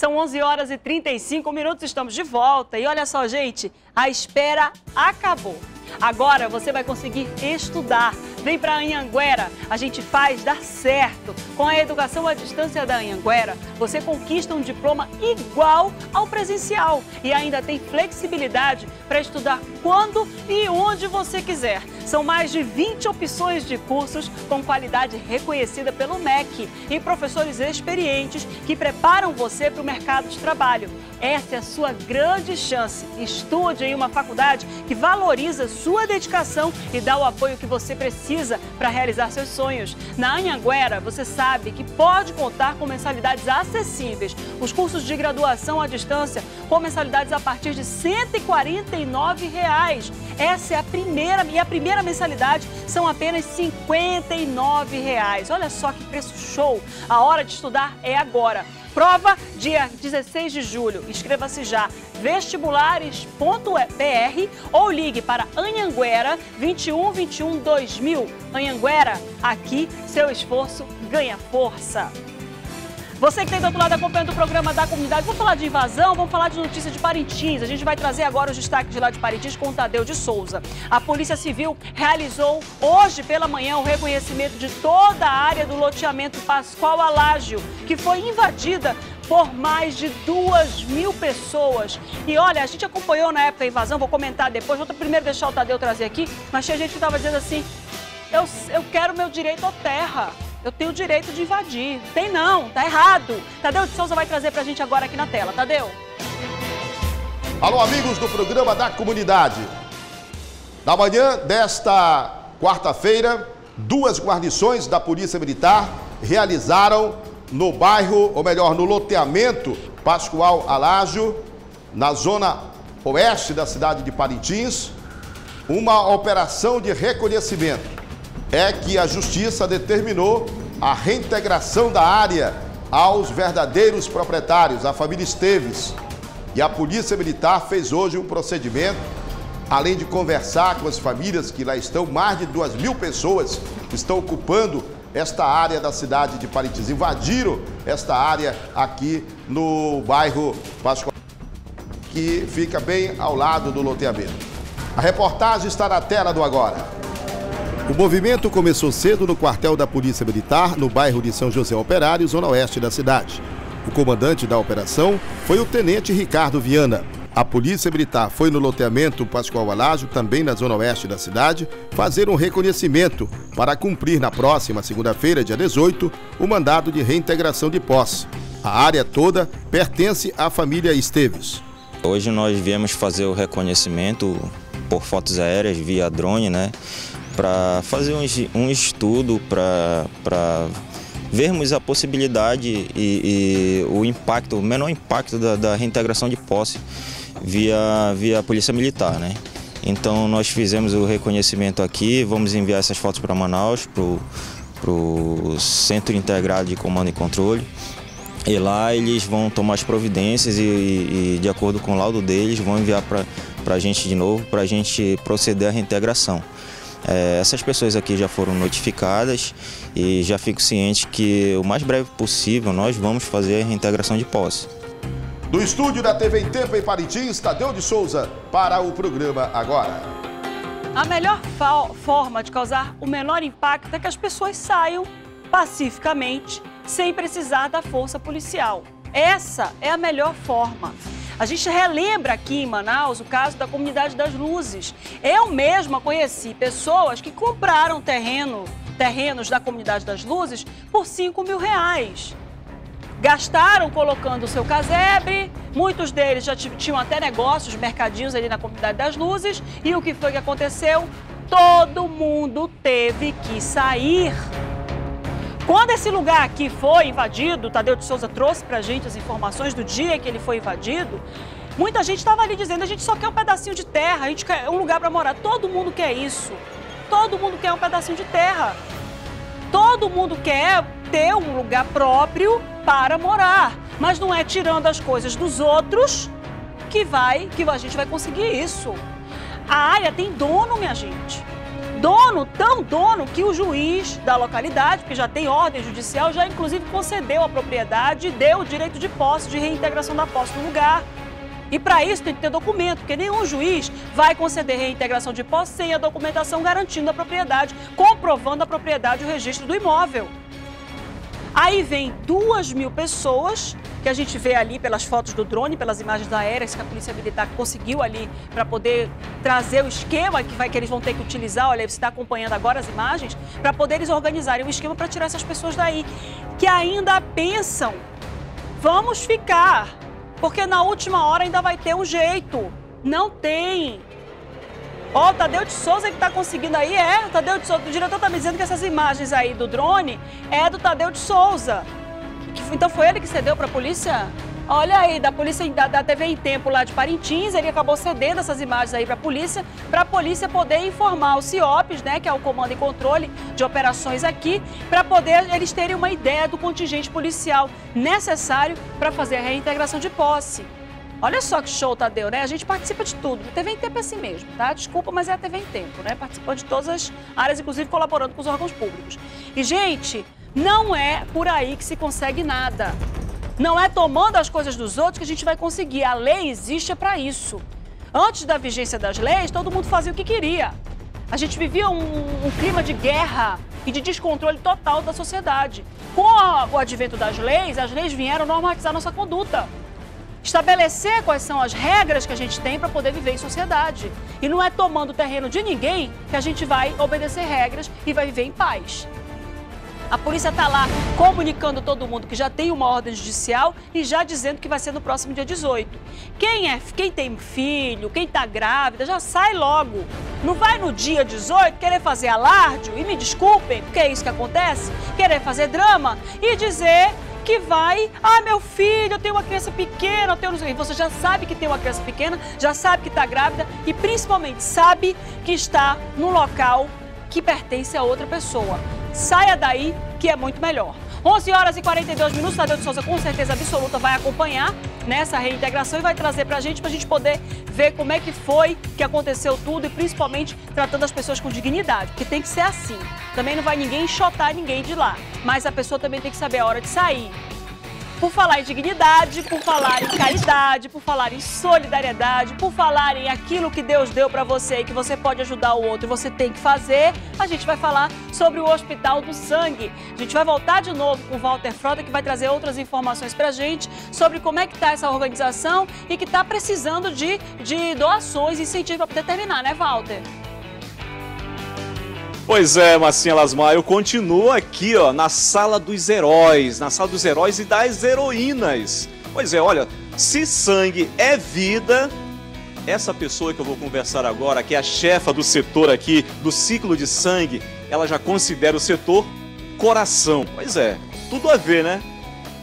São 11 horas e 35 minutos, estamos de volta. E olha só, gente, a espera acabou. Agora você vai conseguir estudar. Vem para Anhanguera, a gente faz dar certo. Com a educação à distância da Anhanguera, você conquista um diploma igual ao presencial e ainda tem flexibilidade para estudar quando e onde você quiser. São mais de 20 opções de cursos com qualidade reconhecida pelo MEC e professores experientes que preparam você para o mercado de trabalho. Essa é a sua grande chance. Estude em uma faculdade que valoriza sua dedicação e dá o apoio que você precisa para realizar seus sonhos. Na Anhanguera, você sabe que pode contar com mensalidades acessíveis. Os cursos de graduação à distância com mensalidades a partir de 149 reais. Essa é a primeira e a primeira mensalidade são apenas 59 reais. Olha só que preço show. A hora de estudar é agora. Prova dia 16 de julho. Inscreva-se já vestibulares.br ou ligue para Anhanguera 21 21 2000. Anhanguera, aqui seu esforço ganha força. Você que tem do outro lado acompanhando o programa da comunidade, vamos falar de invasão, vamos falar de notícia de Parintins. A gente vai trazer agora os destaques de lá de Parintins com o Tadeu de Souza. A Polícia Civil realizou hoje pela manhã o reconhecimento de toda a área do loteamento Pascoal Alágio, que foi invadida por mais de duas mil pessoas. E olha, a gente acompanhou na época a invasão, vou comentar depois, vou primeiro deixar o Tadeu trazer aqui, mas tinha gente que estava dizendo assim, eu, eu quero meu direito à terra. Eu tenho o direito de invadir. Tem não, tá errado. Tadeu de Souza vai trazer pra gente agora aqui na tela. Tadeu. Alô, amigos do programa da comunidade. Na manhã desta quarta-feira, duas guarnições da Polícia Militar realizaram no bairro, ou melhor, no loteamento Pascoal Alágio, na zona oeste da cidade de Parintins, uma operação de reconhecimento é que a Justiça determinou a reintegração da área aos verdadeiros proprietários, a família Esteves. E a Polícia Militar fez hoje um procedimento, além de conversar com as famílias que lá estão, mais de duas mil pessoas estão ocupando esta área da cidade de Parintins. Invadiram esta área aqui no bairro Pascoal, que fica bem ao lado do loteamento. A reportagem está na tela do agora. O movimento começou cedo no quartel da Polícia Militar, no bairro de São José Operário, zona oeste da cidade. O comandante da operação foi o tenente Ricardo Viana. A Polícia Militar foi no loteamento Pascoal Alágio, também na zona oeste da cidade, fazer um reconhecimento para cumprir na próxima segunda-feira, dia 18, o mandado de reintegração de posse. A área toda pertence à família Esteves. Hoje nós viemos fazer o reconhecimento por fotos aéreas via drone, né? para fazer um, um estudo para vermos a possibilidade e, e, o impacto, o menor impacto da, da, reintegração de posse via, via Polícia Militar, né? Então nós fizemos o reconhecimento aqui, vamos enviar essas fotos para Manaus, para o Centro Integrado de Comando e Controle. E lá eles vão tomar as providências e, e de acordo com o laudo deles, vão enviar para a gente de novo, para a gente proceder à reintegração. É, essas pessoas aqui já foram notificadas e já fico ciente que o mais breve possível nós vamos fazer a reintegração de posse. Do estúdio da TV em Tempo em Parintins, Tadeu de Souza para o programa Agora. A melhor forma de causar o menor impacto é que as pessoas saiam pacificamente, sem precisar da força policial. Essa é a melhor forma. A gente relembra aqui em Manaus o caso da comunidade das luzes. Eu mesma conheci pessoas que compraram terreno, terrenos da comunidade das luzes por 5 mil reais. Gastaram colocando o seu casebre, muitos deles já tinham até negócios, mercadinhos ali na comunidade das luzes. E o que foi que aconteceu? Todo mundo teve que sair. Quando esse lugar aqui foi invadido, Tadeu de Souza trouxe para a gente as informações do dia que ele foi invadido, muita gente estava ali dizendo, a gente só quer um pedacinho de terra, a gente quer um lugar para morar. Todo mundo quer isso. Todo mundo quer um pedacinho de terra. Todo mundo quer ter um lugar próprio para morar. Mas não é tirando as coisas dos outros que vai, que a gente vai conseguir isso. A área tem dono, minha gente. Dono, tão dono, que o juiz da localidade, que já tem ordem judicial, já inclusive concedeu a propriedade e deu o direito de posse, de reintegração da posse no lugar. E para isso tem que ter documento, porque nenhum juiz vai conceder reintegração de posse sem a documentação garantindo a propriedade, comprovando a propriedade e o registro do imóvel. Aí vem duas mil pessoas, que a gente vê ali pelas fotos do drone, pelas imagens aéreas que a Polícia Militar conseguiu ali para poder trazer o esquema que, vai, que eles vão ter que utilizar. Olha, você está acompanhando agora as imagens, para poder eles organizarem um esquema para tirar essas pessoas daí, que ainda pensam, vamos ficar, porque na última hora ainda vai ter um jeito. Não tem. Ó, o Tadeu de Souza que está conseguindo aí, é, o Tadeu de Souza, o diretor está me dizendo que essas imagens aí do drone é do Tadeu de Souza. Então foi ele que cedeu para a polícia? Olha aí, da polícia da, da, TV em Tempo lá de Parintins, ele acabou cedendo essas imagens aí para a polícia, para a polícia poder informar o CIOPS, né, que é o Comando e Controle de Operações aqui, para poder eles terem uma ideia do contingente policial necessário para fazer a reintegração de posse. Olha só que show, Tadeu, né? A gente participa de tudo. A TV em Tempo é assim mesmo, tá? Desculpa, mas é a TV em Tempo, né? Participando de todas as áreas, inclusive colaborando com os órgãos públicos. E, gente, não é por aí que se consegue nada. Não é tomando as coisas dos outros que a gente vai conseguir. A lei existe para isso. Antes da vigência das leis, todo mundo fazia o que queria. A gente vivia um, um clima de guerra e de descontrole total da sociedade. Com o advento das leis, as leis vieram normatizar nossa conduta. Estabelecer quais são as regras que a gente tem para poder viver em sociedade. E não é tomando o terreno de ninguém que a gente vai obedecer regras e vai viver em paz. A polícia está lá comunicando todo mundo que já tem uma ordem judicial e já dizendo que vai ser no próximo dia 18. Quem é, quem tem filho, quem está grávida, já sai logo. Não vai no dia 18 querer fazer alarde, e me desculpem, porque é isso que acontece, querer fazer drama e dizer que vai, ah, meu filho, eu tenho uma criança pequena, eu tenho... você já sabe que tem uma criança pequena, já sabe que está grávida e principalmente sabe que está no local que pertence a outra pessoa. Saia daí, que é muito melhor. 11 horas e 42 minutos, Tadeu de Souza com certeza absoluta vai acompanhar nessa reintegração e vai trazer para a gente, para a gente poder ver como é que foi, que aconteceu tudo e principalmente tratando as pessoas com dignidade, porque tem que ser assim. Também não vai ninguém enxotar ninguém de lá, mas a pessoa também tem que saber a hora de sair por falar em dignidade, por falar em caridade, por falar em solidariedade, por falar em aquilo que Deus deu para você e que você pode ajudar o outro e você tem que fazer, a gente vai falar sobre o Hospital do Sangue. A gente vai voltar de novo com o Walter Frota, que vai trazer outras informações para a gente sobre como é que está essa organização e que está precisando de, de doações e incentivo para poder terminar, né, Walter? Pois é, Massinha Lasmar, eu continuo aqui, ó, na sala dos heróis, na sala dos heróis e das heroínas. Pois é, olha, se sangue é vida, essa pessoa que eu vou conversar agora, que é a chefa do setor aqui, do ciclo de sangue, ela já considera o setor coração. Pois é, tudo a ver, né?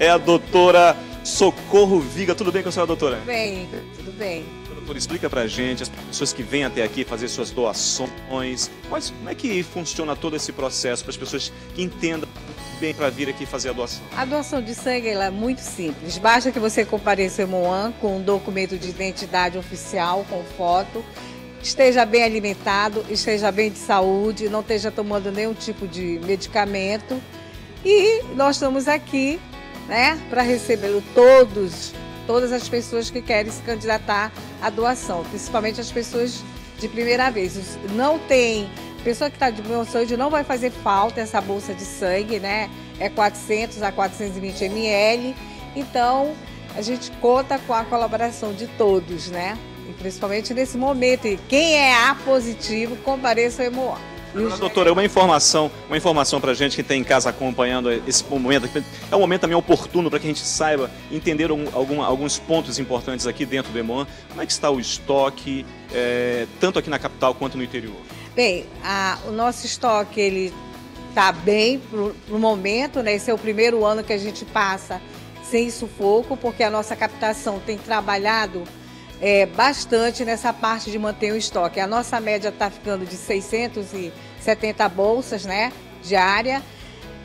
É a doutora Socorro Viga. Tudo bem com a senhora, doutora? Tudo bem, tudo bem doutor, explica pra gente, as pessoas que vêm até aqui fazer suas doações, como é que funciona todo esse processo para as pessoas que entendam bem para vir aqui fazer a doação? A doação de sangue é muito simples. Basta que você compareça em Moan com um documento de identidade oficial, com foto, esteja bem alimentado, esteja bem de saúde, não esteja tomando nenhum tipo de medicamento. E nós estamos aqui né, para recebê-lo todos todas as pessoas que querem se candidatar à doação, principalmente as pessoas de primeira vez. Não tem pessoa que está de saúde não vai fazer falta essa bolsa de sangue, né? É 400 a 420 ml. Então, a gente conta com a colaboração de todos, né? E principalmente nesse momento. E quem é A positivo, compareça ao Hemoa. Agora, doutora, uma informação, uma informação para a gente que está em casa acompanhando esse momento. É um momento também oportuno para que a gente saiba entender algum, alguns pontos importantes aqui dentro do EMON. Como é que está o estoque, é, tanto aqui na capital quanto no interior? Bem, a, o nosso estoque ele está bem para o momento, né? Esse é o primeiro ano que a gente passa sem sufoco, porque a nossa captação tem trabalhado é, bastante nessa parte de manter o estoque. A nossa média está ficando de 670 bolsas né, diária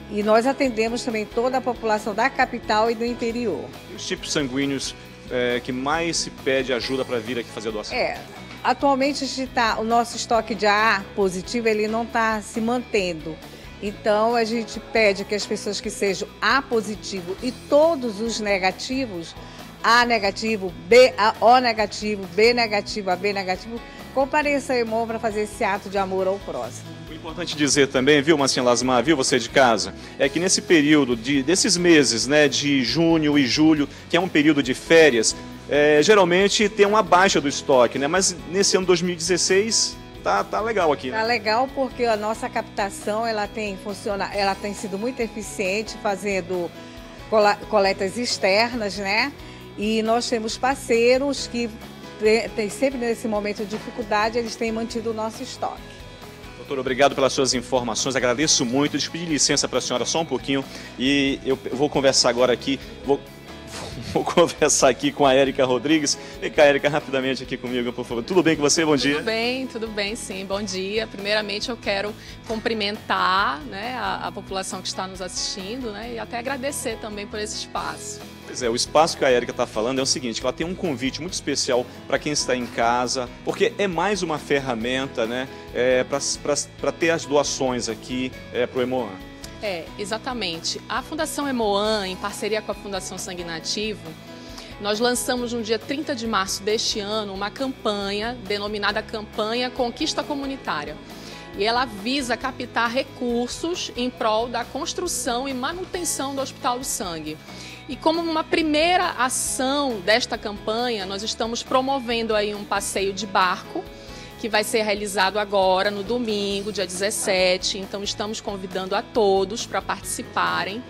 e nós atendemos também toda a população da capital e do interior. Os tipos sanguíneos é, que mais se pede ajuda para vir aqui fazer a doação? É, atualmente a gente tá, o nosso estoque de A positivo ele não está se mantendo. Então a gente pede que as pessoas que sejam A positivo e todos os negativos, A negativo, B, A, O negativo, B negativo, AB negativo, compareça ao irmão para fazer esse ato de amor ao próximo. O importante dizer também, viu, Marcinha Lasmar, viu, você de casa, é que nesse período, de, desses meses, né, de junho e julho, que é um período de férias, é, geralmente tem uma baixa do estoque, né? Mas nesse ano 2016 tá, tá legal aqui. Né? Tá legal porque a nossa captação ela tem funciona, ela tem sido muito eficiente fazendo coletas externas, né? E nós temos parceiros que tem sempre nesse momento de dificuldade, eles têm mantido o nosso estoque. Doutor, obrigado pelas suas informações, agradeço muito. Deixa eu pedir licença para a senhora só um pouquinho e eu vou conversar agora aqui. Vou Vou conversar aqui com a Érica Rodrigues. Vem cá, Érica, rapidamente aqui comigo, por favor. Tudo bem com você? Bom dia. Tudo bem, tudo bem, sim. Bom dia. Primeiramente, eu quero cumprimentar né, a, a população que está nos assistindo né, e até agradecer também por esse espaço. Pois é, o espaço que a Érica está falando é o seguinte, ela tem um convite muito especial para quem está em casa, porque é mais uma ferramenta né, é, para ter as doações aqui é, para o Emoan. É, exatamente. A Fundação Emoan, em parceria com a Fundação Sangue Nativo, nós lançamos no dia 30 de março deste ano uma campanha denominada Campanha Conquista Comunitária. E ela visa captar recursos em prol da construção e manutenção do Hospital do Sangue. E como uma primeira ação desta campanha, nós estamos promovendo aí um passeio de barco que vai ser realizado agora no domingo, dia 17. Então estamos convidando a todos para participarem.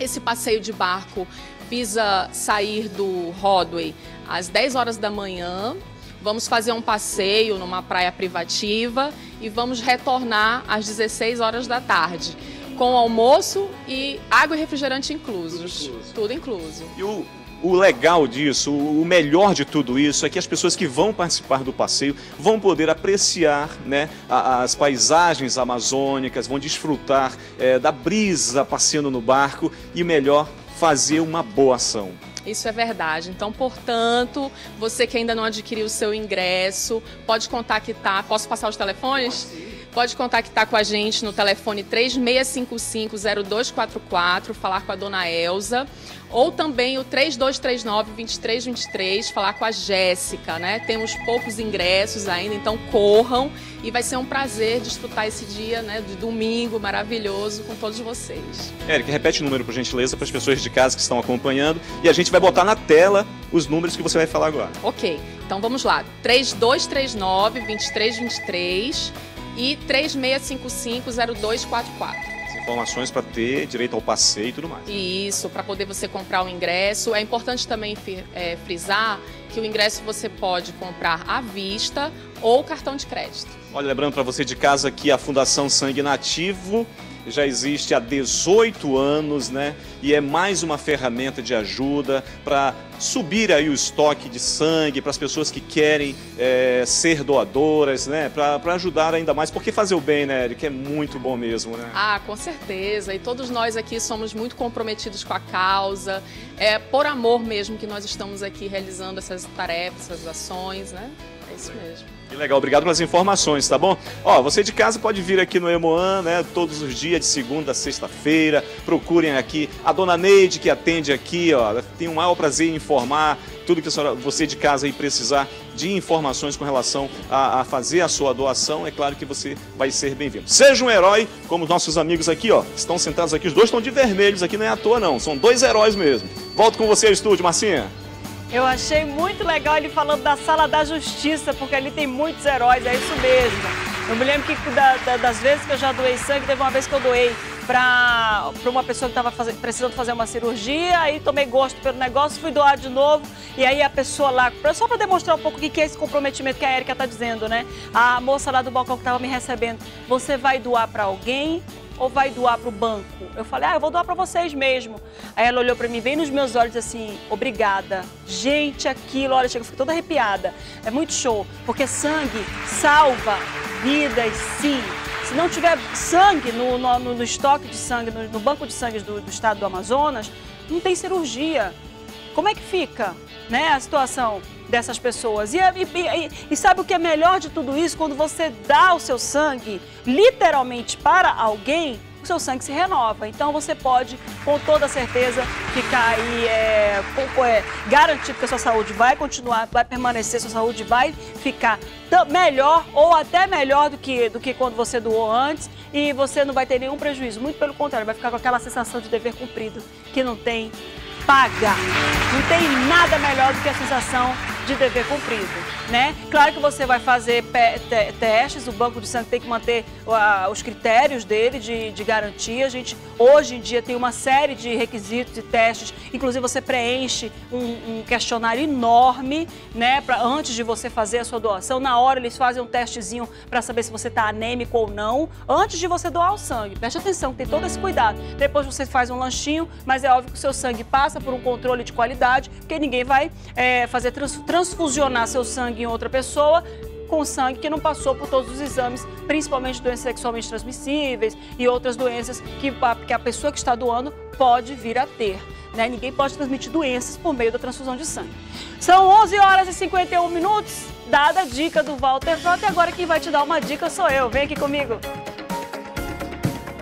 Esse passeio de barco visa sair do Rodway às 10 horas da manhã. Vamos fazer um passeio numa praia privativa e vamos retornar às 16 horas da tarde com almoço e água e refrigerante inclusos. Tudo incluso. Tudo incluso. E o, o legal disso, o melhor de tudo isso é que as pessoas que vão participar do passeio vão poder apreciar né, as paisagens amazônicas, vão desfrutar é, da brisa passeando no barco e, melhor, fazer uma boa ação. Isso é verdade. Então, portanto, você que ainda não adquiriu o seu ingresso, pode contactar. Posso passar os telefones? Pode contactar com a gente no telefone 3655-0244, falar com a dona Elza ou também o 3239-2323, falar com a Jéssica, né? Temos poucos ingressos ainda, então corram e vai ser um prazer desfrutar esse dia, né, de domingo maravilhoso com todos vocês. Eric, repete o número, por gentileza, para as pessoas de casa que estão acompanhando e a gente vai botar na tela os números que você vai falar agora. Ok, então vamos lá. 3239-2323 e 3655-0244 informações para ter direito ao passeio e tudo mais. Isso, para poder você comprar o ingresso. É importante também é, frisar que o ingresso você pode comprar à vista ou cartão de crédito. Olha, lembrando para você de casa que a Fundação Sangue Nativo já existe há 18 anos, né? E é mais uma ferramenta de ajuda para subir aí o estoque de sangue para as pessoas que querem é, ser doadoras, né? Para ajudar ainda mais, porque fazer o bem, né, Eric, é muito bom mesmo, né? Ah, com certeza. E todos nós aqui somos muito comprometidos com a causa. É por amor mesmo que nós estamos aqui realizando essas tarefas, essas ações, né? É isso mesmo. Que legal, obrigado pelas informações, tá bom? Ó, você de casa pode vir aqui no Emoan, né, todos os dias, de segunda a sexta-feira. Procurem aqui a dona Neide, que atende aqui, ó. Tem um maior prazer em informar tudo que você de casa aí precisar de informações com relação a, a, fazer a sua doação, é claro que você vai ser bem-vindo. Seja um herói, como os nossos amigos aqui, ó, estão sentados aqui, os dois estão de vermelhos aqui, não é à toa não, são dois heróis mesmo. Volto com você ao estúdio, Marcinha. Eu achei muito legal ele falando da Sala da Justiça, porque ali tem muitos heróis, é isso mesmo. Eu me lembro que da, da, das vezes que eu já doei sangue, teve uma vez que eu doei para uma pessoa que estava precisando fazer uma cirurgia, aí tomei gosto pelo negócio, fui doar de novo, e aí a pessoa lá, só para demonstrar um pouco o que é esse comprometimento que a Erika está dizendo, né? A moça lá do balcão que estava me recebendo, você vai doar para alguém ou vai doar para o banco? Eu falei, ah, eu vou doar para vocês mesmo. Aí ela olhou para mim, bem nos meus olhos assim, obrigada. Gente, aquilo, olha, chega, eu fico toda arrepiada. É muito show, porque sangue salva vidas, sim. Se não tiver sangue no, no, no estoque de sangue, no, no banco de sangue do, do estado do Amazonas, não tem cirurgia. Como é que fica né, a situação dessas pessoas? E, e, e, e sabe o que é melhor de tudo isso? Quando você dá o seu sangue literalmente para alguém, o seu sangue se renova. Então você pode, com toda certeza, ficar aí é, é, garantido que a sua saúde vai continuar, vai permanecer, sua saúde vai ficar melhor ou até melhor do que, do que quando você doou antes e você não vai ter nenhum prejuízo. Muito pelo contrário, vai ficar com aquela sensação de dever cumprido que não tem paga. Não tem nada melhor do que a sensação de dever cumprido, né? Claro que você vai fazer testes, o banco de sangue tem que manter os critérios dele de, de garantia. A gente, hoje em dia, tem uma série de requisitos e testes, inclusive você preenche um, um questionário enorme, né, pra, antes de você fazer a sua doação. Na hora, eles fazem um testezinho para saber se você está anêmico ou não, antes de você doar o sangue. Preste atenção, tem todo esse cuidado. Depois você faz um lanchinho, mas é óbvio que o seu sangue passa por um controle de qualidade, porque ninguém vai é, fazer trans transfusionar seu sangue em outra pessoa com sangue que não passou por todos os exames, principalmente doenças sexualmente transmissíveis e outras doenças que a, que a pessoa que está doando pode vir a ter. Né? Ninguém pode transmitir doenças por meio da transfusão de sangue. São 11 horas e 51 minutos, dada a dica do Walter Frota, e agora quem vai te dar uma dica sou eu. Vem aqui comigo.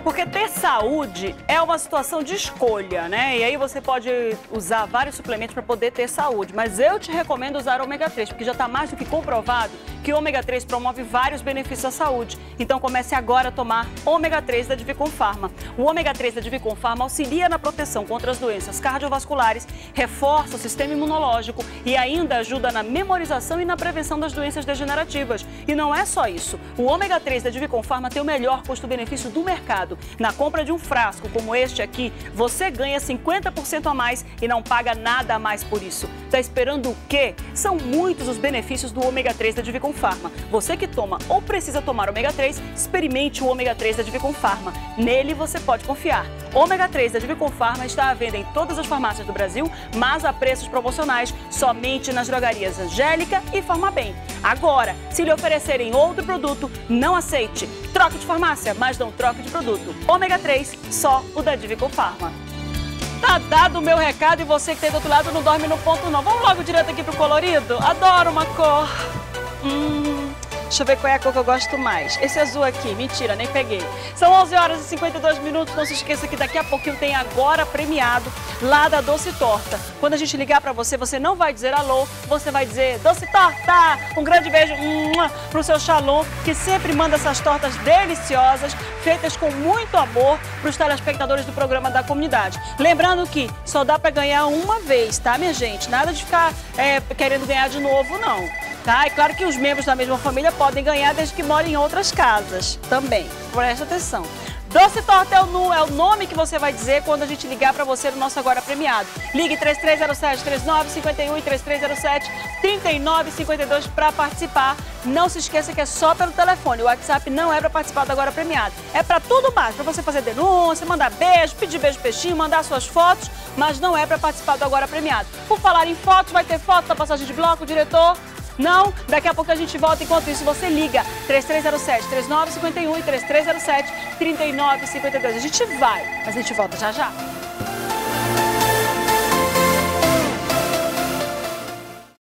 Porque ter saúde é uma situação de escolha, né? E aí você pode usar vários suplementos para poder ter saúde. Mas eu te recomendo usar ômega 3, porque já está mais do que comprovado que o ômega 3 promove vários benefícios à saúde. Então comece agora a tomar ômega 3 da Divicon Pharma. O ômega 3 da Divicon Pharma auxilia na proteção contra as doenças cardiovasculares, reforça o sistema imunológico e ainda ajuda na memorização e na prevenção das doenças degenerativas. E não é só isso. O ômega 3 da Divicon Pharma tem o melhor custo-benefício do mercado. Na compra de um frasco como este aqui, você ganha 50% a mais e não paga nada a mais por isso. Está esperando o quê? São muitos os benefícios do ômega 3 da Divicon Pharma. Você que toma ou precisa tomar ômega 3, experimente o ômega 3 da Divicon Pharma. Nele você pode confiar. Ômega 3 da Divicon Pharma está à venda em todas as farmácias do Brasil, mas a preços promocionais somente nas drogarias Angélica e Farmabem. Agora, se lhe oferecerem outro produto, não aceite. Troque de farmácia, mas não troque de produto. Ômega 3, só o da Divicon Pharma. Tá dado o meu recado e você que tem do outro lado não dorme no ponto não. Vamos logo direto aqui pro colorido? Adoro uma cor. Hum, deixa eu ver qual é a cor que eu gosto mais. Esse azul aqui, mentira, nem peguei. São 11 horas e 52 minutos. Não se esqueça que daqui a pouquinho tem agora premiado lá da Doce Torta. Quando a gente ligar para você, você não vai dizer alô, você vai dizer Doce Torta! Um grande beijo pro seu Shalom, que sempre manda essas tortas deliciosas, feitas com muito amor para os telespectadores do programa da comunidade. Lembrando que só dá para ganhar uma vez, tá, minha gente? Nada de ficar é, querendo ganhar de novo, não. Tá? É claro que os membros da mesma família podem ganhar desde que morem em outras casas também. Preste atenção. Doce Torta é o, é o nome que você vai dizer quando a gente ligar para você no nosso Agora Premiado. Ligue 3307-3951 e 3307-3952 para participar. Não se esqueça que é só pelo telefone. O WhatsApp não é para participar do Agora Premiado. É para tudo mais, para você fazer denúncia, mandar beijo, pedir beijo peixinho, mandar suas fotos, mas não é para participar do Agora Premiado. Por falar em fotos, vai ter foto da passagem de bloco, diretor? Não, daqui a pouco a gente volta. Enquanto isso, você liga 3307-3951 e 3307-3952. A gente vai, mas a gente volta já já.